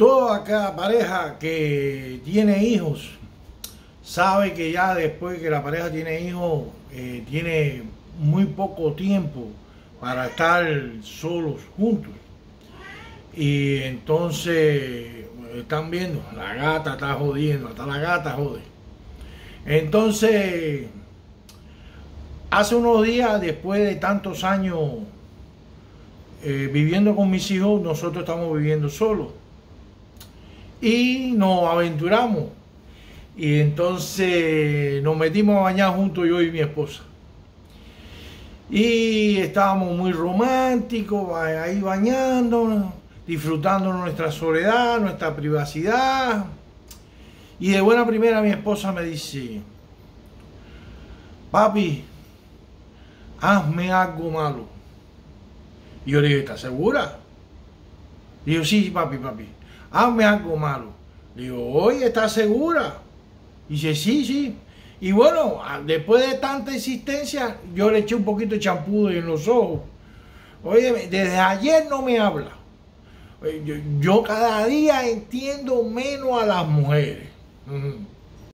Toda cada pareja que tiene hijos sabe que ya después que la pareja tiene hijos, eh, tiene muy poco tiempo para estar solos juntos. Y entonces están viendo, la gata está jodiendo, hasta la gata jode. Entonces, hace unos días, después de tantos años eh, viviendo con mis hijos, nosotros estamos viviendo solos. Y nos aventuramos. Y entonces nos metimos a bañar juntos yo y mi esposa. Y estábamos muy románticos, ahí bañándonos disfrutando nuestra soledad, nuestra privacidad. Y de buena primera mi esposa me dice, papi, hazme algo malo. Y yo le dije, ¿estás segura? Digo, sí, papi, papi, hazme algo malo. Digo, oye, ¿estás segura? Dice, sí, sí. Y bueno, después de tanta insistencia, yo le eché un poquito de champú en los ojos. Oye, desde ayer no me habla. Yo, cada día entiendo menos a las mujeres.